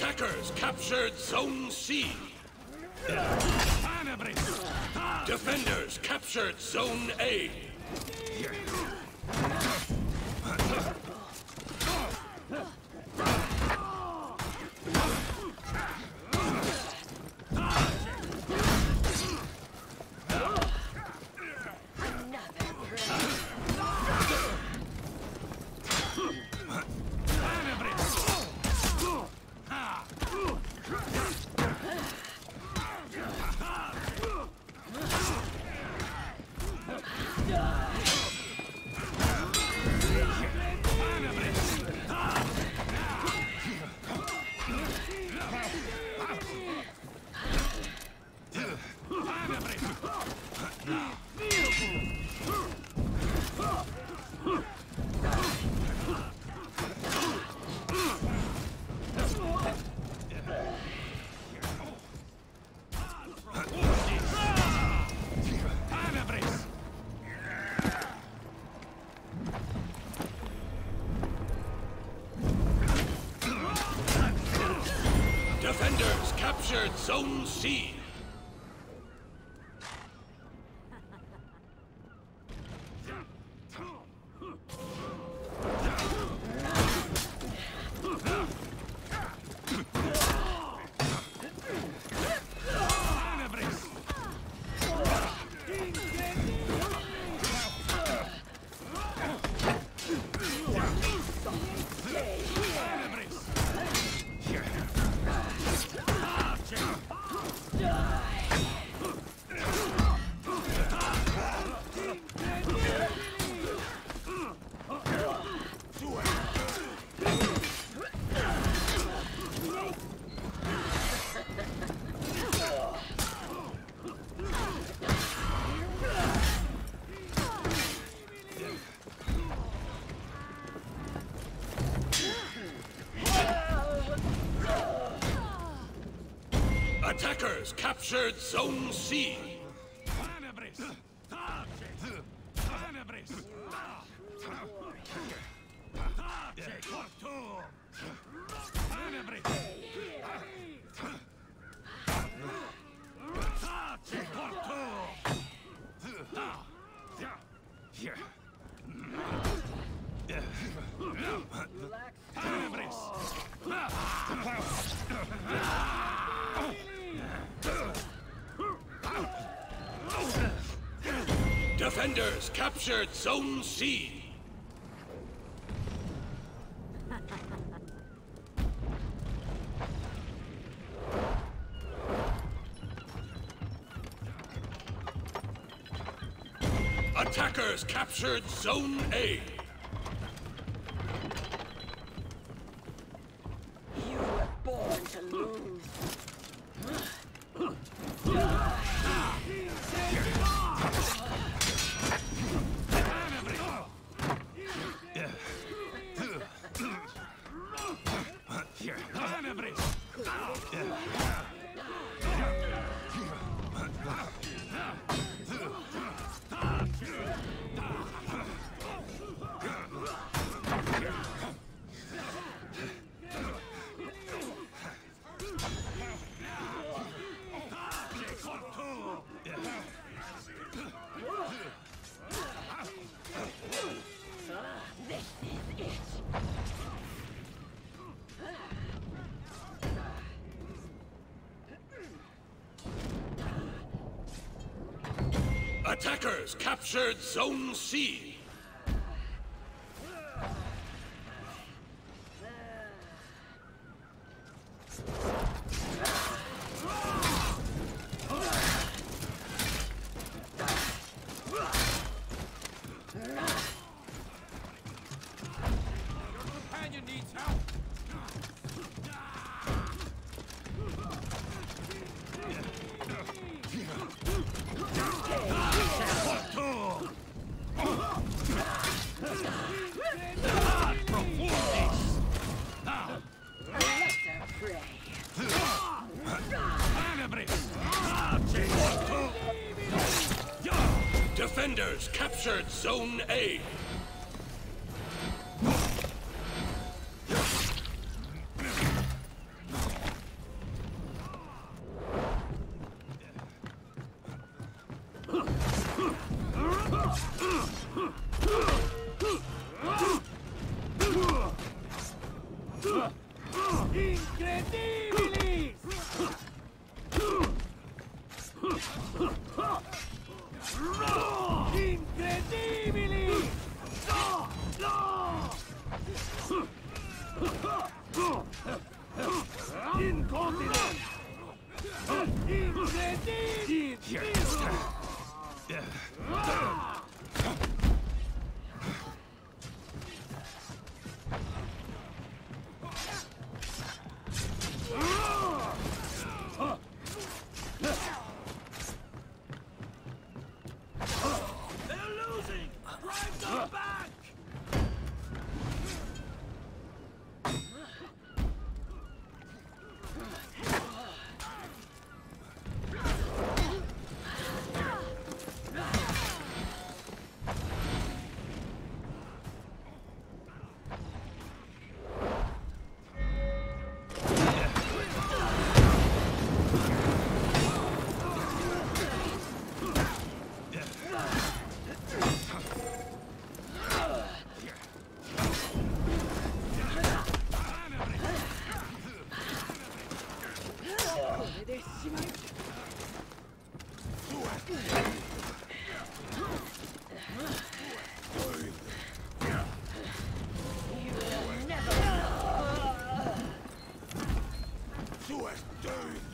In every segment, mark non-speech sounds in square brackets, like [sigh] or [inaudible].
Attackers captured Zone C. Defenders captured Zone A. Defenders captured Zone C. Attackers captured Zone C. Defenders captured Zone C. Attackers captured Zone A. Attackers captured Zone C. Zone A. Incredibilis! Run! [laughs] Du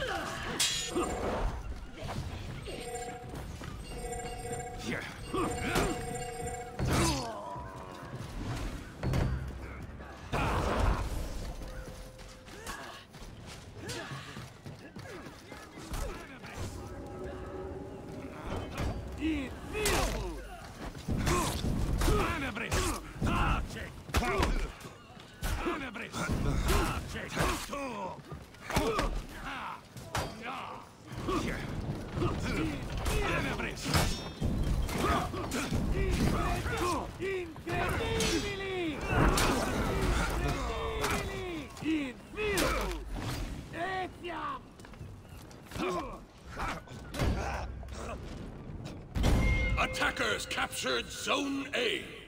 Ugh! Captured Zone A.